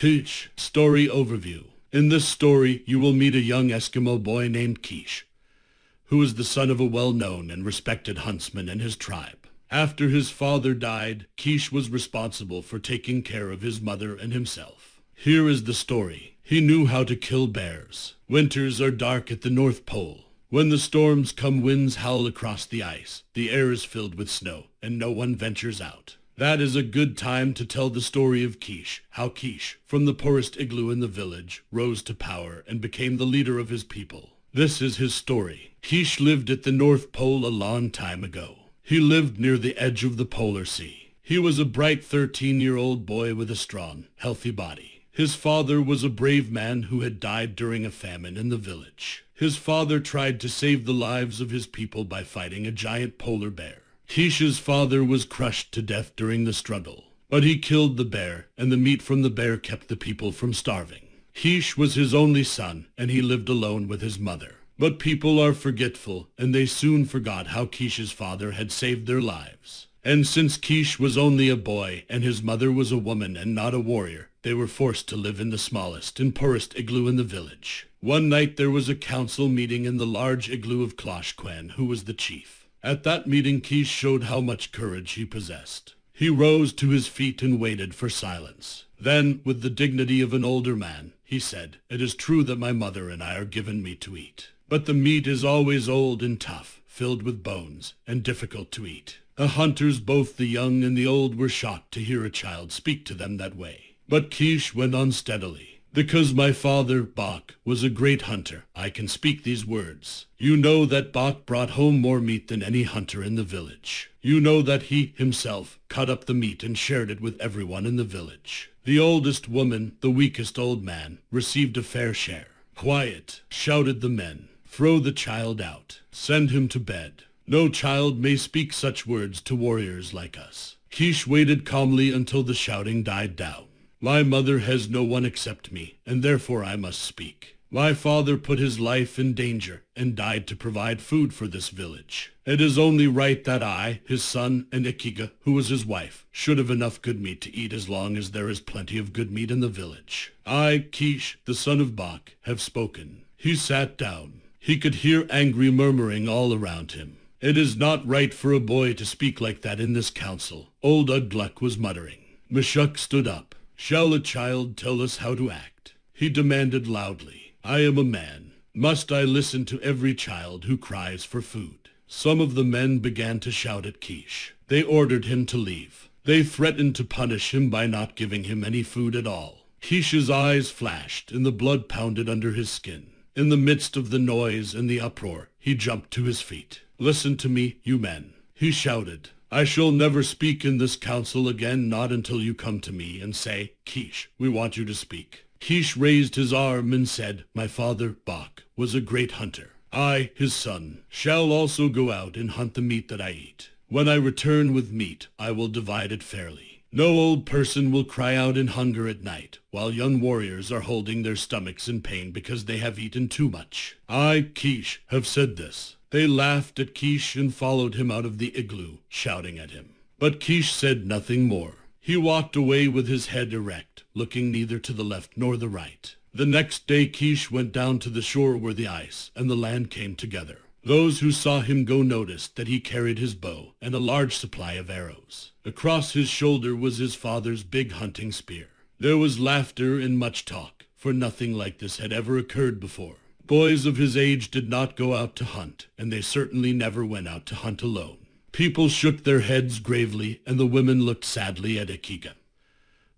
Keesh Story Overview. In this story, you will meet a young Eskimo boy named Keesh, who is the son of a well-known and respected huntsman in his tribe. After his father died, Keesh was responsible for taking care of his mother and himself. Here is the story. He knew how to kill bears. Winters are dark at the North Pole. When the storms come, winds howl across the ice. The air is filled with snow, and no one ventures out. That is a good time to tell the story of Keesh, how Keesh, from the poorest igloo in the village, rose to power and became the leader of his people. This is his story. Kish lived at the North Pole a long time ago. He lived near the edge of the polar sea. He was a bright 13-year-old boy with a strong, healthy body. His father was a brave man who had died during a famine in the village. His father tried to save the lives of his people by fighting a giant polar bear. Keesh's father was crushed to death during the struggle, but he killed the bear, and the meat from the bear kept the people from starving. Keesh was his only son, and he lived alone with his mother. But people are forgetful, and they soon forgot how Keesh's father had saved their lives. And since Keesh was only a boy, and his mother was a woman and not a warrior, they were forced to live in the smallest and poorest igloo in the village. One night there was a council meeting in the large igloo of Klosh Kwan, who was the chief. At that meeting, Keesh showed how much courage he possessed. He rose to his feet and waited for silence. Then, with the dignity of an older man, he said, It is true that my mother and I are given meat to eat. But the meat is always old and tough, filled with bones, and difficult to eat. The hunters, both the young and the old, were shocked to hear a child speak to them that way. But Keesh went on steadily. Because my father, Bok, was a great hunter, I can speak these words. You know that Bok brought home more meat than any hunter in the village. You know that he himself cut up the meat and shared it with everyone in the village. The oldest woman, the weakest old man, received a fair share. Quiet, shouted the men. Throw the child out. Send him to bed. No child may speak such words to warriors like us. Keesh waited calmly until the shouting died down. My mother has no one except me, and therefore I must speak. My father put his life in danger and died to provide food for this village. It is only right that I, his son, and Ikeega, who was his wife, should have enough good meat to eat as long as there is plenty of good meat in the village. I, Keesh, the son of Bok, have spoken. He sat down. He could hear angry murmuring all around him. It is not right for a boy to speak like that in this council, old Ugluk was muttering. Mashuk stood up. Shall a child tell us how to act? He demanded loudly. I am a man. Must I listen to every child who cries for food? Some of the men began to shout at Keesh. They ordered him to leave. They threatened to punish him by not giving him any food at all. Keesh's eyes flashed and the blood pounded under his skin. In the midst of the noise and the uproar, he jumped to his feet. Listen to me, you men. He shouted. I shall never speak in this council again, not until you come to me and say, Keesh, we want you to speak. Keesh raised his arm and said, My father, Bok, was a great hunter. I, his son, shall also go out and hunt the meat that I eat. When I return with meat, I will divide it fairly. No old person will cry out in hunger at night, while young warriors are holding their stomachs in pain because they have eaten too much. I, Keesh, have said this. They laughed at Keesh and followed him out of the igloo, shouting at him. But Keesh said nothing more. He walked away with his head erect, looking neither to the left nor the right. The next day Keesh went down to the shore where the ice and the land came together. Those who saw him go noticed that he carried his bow and a large supply of arrows. Across his shoulder was his father's big hunting spear. There was laughter and much talk, for nothing like this had ever occurred before. Boys of his age did not go out to hunt, and they certainly never went out to hunt alone. People shook their heads gravely, and the women looked sadly at Ikeega,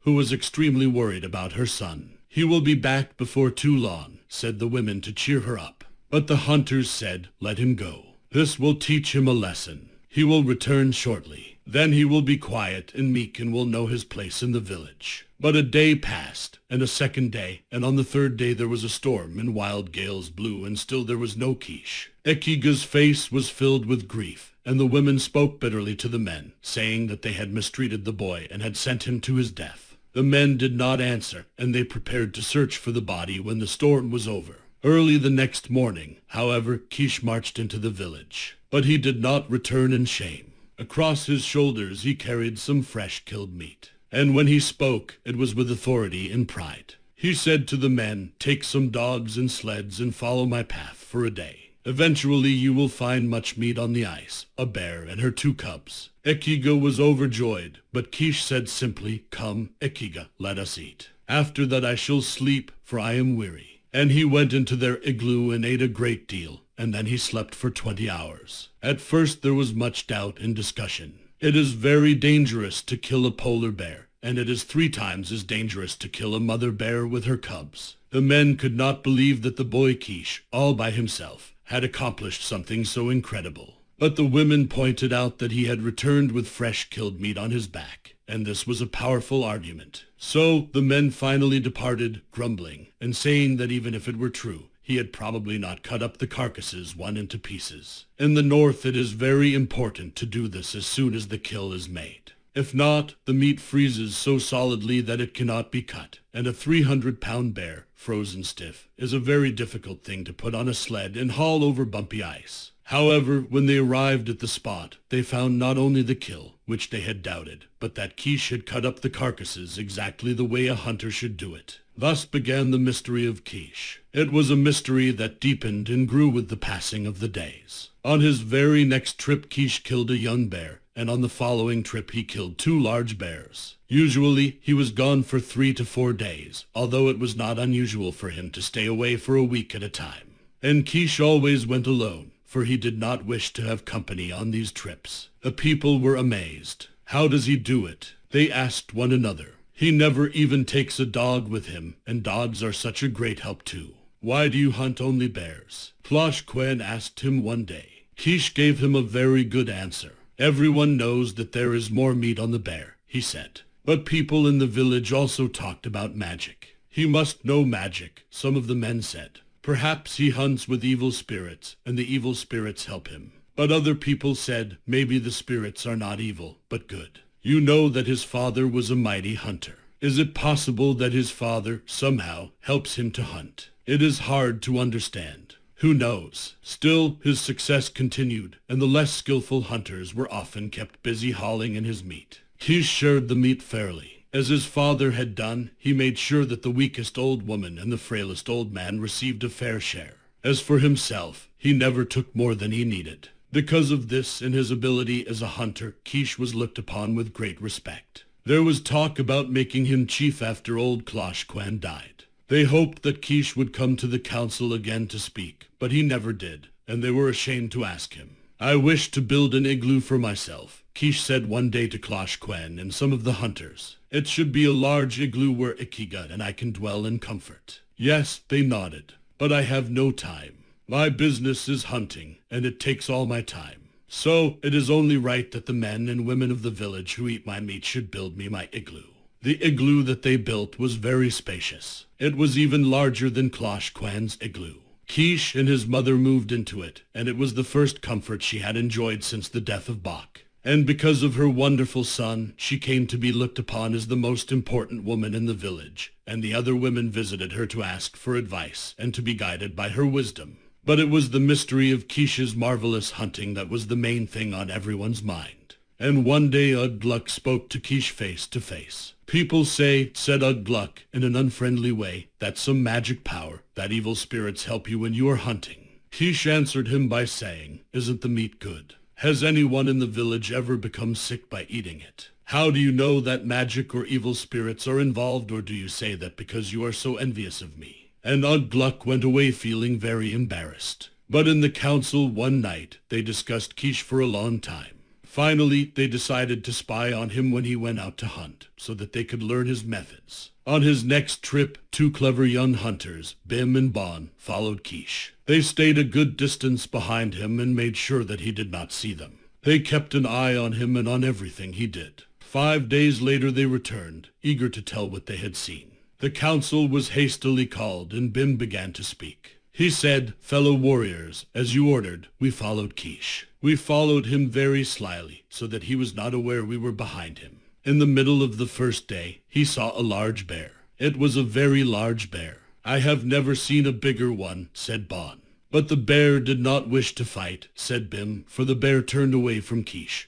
who was extremely worried about her son. He will be back before too long, said the women to cheer her up. But the hunters said, let him go. This will teach him a lesson. He will return shortly. Then he will be quiet and meek and will know his place in the village. But a day passed, and a second day, and on the third day there was a storm, and wild gales blew, and still there was no Keesh. Ikeega's face was filled with grief, and the women spoke bitterly to the men, saying that they had mistreated the boy and had sent him to his death. The men did not answer, and they prepared to search for the body when the storm was over. Early the next morning, however, Keesh marched into the village. But he did not return in shame. Across his shoulders he carried some fresh killed meat. and when he spoke, it was with authority and pride. He said to the men, Take some dogs and sleds and follow my path for a day. Eventually you will find much meat on the ice, a bear and her two cubs. Ikeega was overjoyed, but Keesh said simply, Come, Ikeega, let us eat. After that I shall sleep, for I am weary. And he went into their igloo and ate a great deal, and then he slept for twenty hours. At first there was much doubt and discussion. It is very dangerous to kill a polar bear, and it is three times as dangerous to kill a mother bear with her cubs. The men could not believe that the boy Keesh, all by himself, had accomplished something so incredible. But the women pointed out that he had returned with fresh killed meat on his back, and this was a powerful argument. So the men finally departed, grumbling, and saying that even if it were true, he had probably not cut up the carcasses one into pieces. In the north it is very important to do this as soon as the kill is made. If not, the meat freezes so solidly that it cannot be cut, and a 300-pound bear, frozen stiff, is a very difficult thing to put on a sled and haul over bumpy ice. However, when they arrived at the spot, they found not only the kill, which they had doubted, but that Keesh had cut up the carcasses exactly the way a hunter should do it. Thus began the mystery of Keesh. It was a mystery that deepened and grew with the passing of the days. On his very next trip, Keesh killed a young bear, and on the following trip he killed two large bears. Usually he was gone for three to four days, although it was not unusual for him to stay away for a week at a time. And Keesh always went alone, for he did not wish to have company on these trips. The people were amazed. How does he do it? They asked one another. He never even takes a dog with him, and dogs are such a great help too. Why do you hunt only bears? Klosh Kwan asked him one day. Keesh gave him a very good answer. Everyone knows that there is more meat on the bear, he said. But people in the village also talked about magic. He must know magic, some of the men said. Perhaps he hunts with evil spirits, and the evil spirits help him. But other people said maybe the spirits are not evil, but good. You know that his father was a mighty hunter. Is it possible that his father, somehow, helps him to hunt? It is hard to understand. Who knows? Still, his success continued, and the less skillful hunters were often kept busy hauling in his meat. He shared the meat fairly. As his father had done, he made sure that the weakest old woman and the frailest old man received a fair share. As for himself, he never took more than he needed. Because of this and his ability as a hunter, Keesh was looked upon with great respect. There was talk about making him chief after old Klosh Kwan died. They hoped that Keesh would come to the council again to speak, but he never did, and they were ashamed to ask him. I wish to build an igloo for myself, Keesh said one day to Klosh Kwan and some of the hunters. It should be a large igloo where Ikeega and I can dwell in comfort. Yes, they nodded, but I have no time. My business is hunting, and it takes all my time. So it is only right that the men and women of the village who eat my meat should build me my igloo. The igloo that they built was very spacious. It was even larger than Klosh Kwan's igloo. Keesh and his mother moved into it, and it was the first comfort she had enjoyed since the death of Bok. And because of her wonderful son, she came to be looked upon as the most important woman in the village, and the other women visited her to ask for advice and to be guided by her wisdom. But it was the mystery of Keesh's marvelous hunting that was the main thing on everyone's mind. And one day Ugluk spoke to Keesh face to face. People say, said Ugluk in an unfriendly way, that some magic power, that evil spirits help you when you are hunting. Keesh answered him by saying, Isn't the meat good? Has anyone in the village ever become sick by eating it? How do you know that magic or evil spirits are involved, or do you say that because you are so envious of me? and Ugluk went away feeling very embarrassed. But in the council one night, they discussed Keesh for a long time. Finally, they decided to spy on him when he went out to hunt, so that they could learn his methods. On his next trip, two clever young hunters, Bim and Bawn, followed Keesh. They stayed a good distance behind him and made sure that he did not see them. They kept an eye on him and on everything he did. Five days later they returned, eager to tell what they had seen. The council was hastily called, and Bim began to speak. He said, Fellow warriors, as you ordered, we followed Keesh. We followed him very slyly, so that he was not aware we were behind him. In the middle of the first day, he saw a large bear. It was a very large bear. I have never seen a bigger one, said Bawn. But the bear did not wish to fight, said Bim, for the bear turned away from Keesh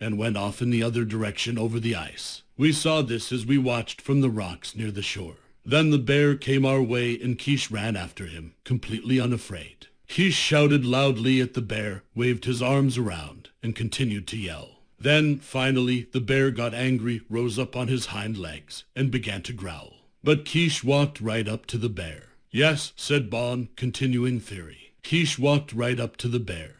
and went off in the other direction over the ice. We saw this as we watched from the rocks near the shore. Then the bear came our way and Keesh ran after him, completely unafraid. Keesh shouted loudly at the bear, waved his arms around, and continued to yell. Then, finally, the bear got angry, rose up on his hind legs, and began to growl. But Keesh walked right up to the bear. Yes, said Bawn, continuing theory. Keesh walked right up to the bear.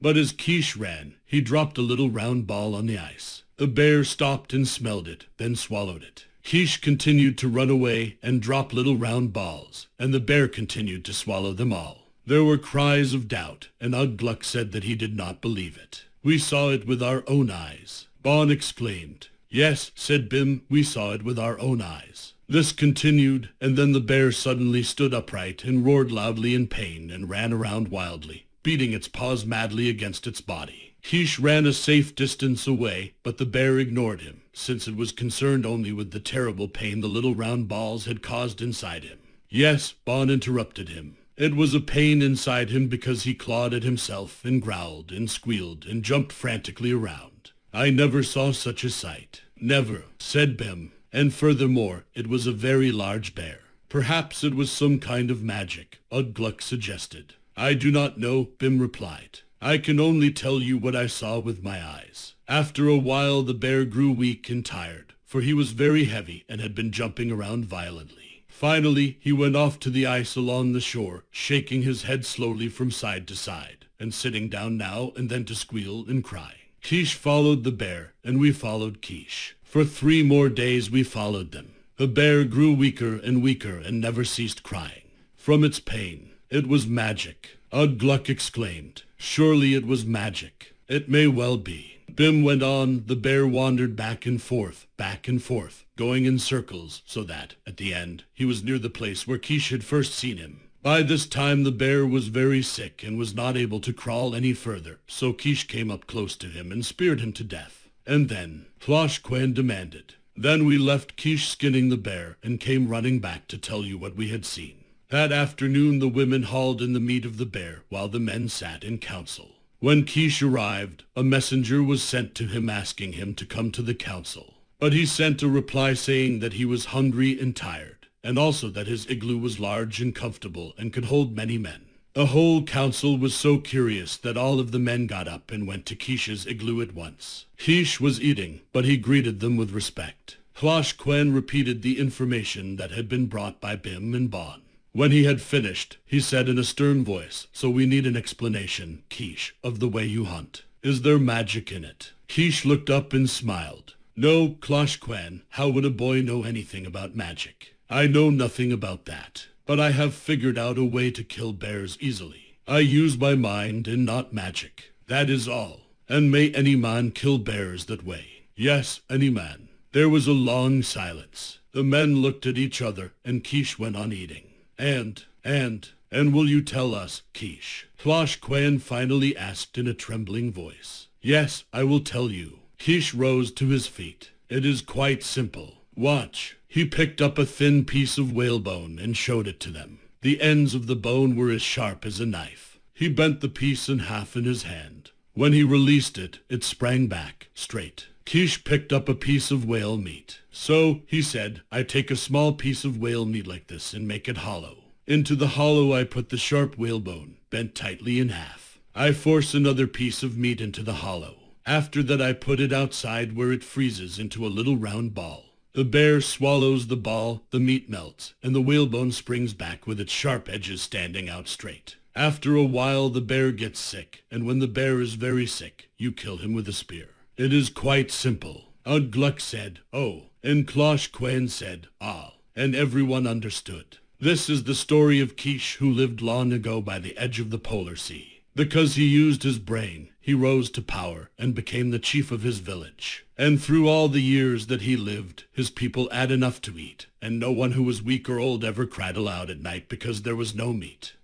But as Keesh ran, he dropped a little round ball on the ice. The bear stopped and smelled it, then swallowed it. Kish continued to run away and drop little round balls, and the bear continued to swallow them all. There were cries of doubt, and Ugluk said that he did not believe it. We saw it with our own eyes. Bawn exclaimed. Yes, said Bim, we saw it with our own eyes. This continued, and then the bear suddenly stood upright and roared loudly in pain and ran around wildly, beating its paws madly against its body. Keesh ran a safe distance away, but the bear ignored him, since it was concerned only with the terrible pain the little round balls had caused inside him. Yes, Bawn interrupted him. It was a pain inside him because he clawed at himself and growled and squealed and jumped frantically around. I never saw such a sight. Never, said Bim. And furthermore, it was a very large bear. Perhaps it was some kind of magic, Ugluk suggested. I do not know, Bim replied. I can only tell you what I saw with my eyes. After a while the bear grew weak and tired, for he was very heavy and had been jumping around violently. Finally, he went off to the ice along the shore, shaking his head slowly from side to side, and sitting down now and then to squeal and cry. Keesh followed the bear, and we followed Keesh. For three more days we followed them. The bear grew weaker and weaker and never ceased crying. From its pain, it was magic. Ugluk exclaimed. Surely it was magic. It may well be. Bim went on, the bear wandered back and forth, back and forth, going in circles, so that, at the end, he was near the place where Keesh had first seen him. By this time the bear was very sick and was not able to crawl any further, so Keesh came up close to him and speared him to death. And then, Klosh Kwan demanded. Then we left Keesh skinning the bear and came running back to tell you what we had seen. That afternoon the women hauled in the meat of the bear while the men sat in council. When Keesh arrived, a messenger was sent to him asking him to come to the council. But he sent a reply saying that he was hungry and tired, and also that his igloo was large and comfortable and could hold many men. The whole council was so curious that all of the men got up and went to Keesh's igloo at once. Keesh was eating, but he greeted them with respect. Klosh Kwan repeated the information that had been brought by Bim and Bawn. When he had finished, he said in a stern voice, so we need an explanation, Keesh, of the way you hunt. Is there magic in it? Keesh looked up and smiled. No, Klosh Kwan. How would a boy know anything about magic? I know nothing about that, but I have figured out a way to kill bears easily. I use my mind and not magic. That is all. And may any man kill bears that way. Yes, any man. There was a long silence. The men looked at each other, and Keesh went on eating. And, and, and will you tell us, Keesh? Klosh Kwan finally asked in a trembling voice. Yes, I will tell you. Keesh rose to his feet. It is quite simple. Watch. He picked up a thin piece of whalebone and showed it to them. The ends of the bone were as sharp as a knife. He bent the piece in half in his hand. When he released it, it sprang back, straight. Keesh picked up a piece of whale meat. So, he said, I take a small piece of whale meat like this and make it hollow. Into the hollow I put the sharp whalebone, bent tightly in half. I force another piece of meat into the hollow. After that I put it outside where it freezes into a little round ball. The bear swallows the ball, the meat melts, and the whalebone springs back with its sharp edges standing out straight. After a while the bear gets sick, and when the bear is very sick, you kill him with a spear. It is quite simple. Ugluk said, oh, and Klosh Kwan said, ah, and everyone understood. This is the story of Keesh who lived long ago by the edge of the polar sea. Because he used his brain, he rose to power and became the chief of his village. And through all the years that he lived, his people had enough to eat, and no one who was weak or old ever cried aloud at night because there was no meat.